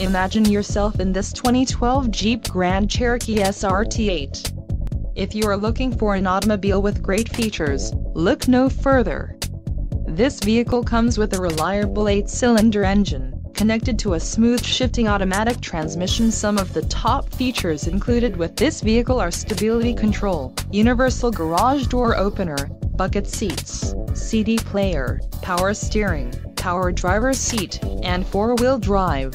Imagine yourself in this 2012 Jeep Grand Cherokee SRT8. If you are looking for an automobile with great features, look no further. This vehicle comes with a reliable 8-cylinder engine, connected to a smooth shifting automatic transmission. Some of the top features included with this vehicle are stability control, universal garage door opener, bucket seats, CD player, power steering, power driver's seat, and four-wheel drive.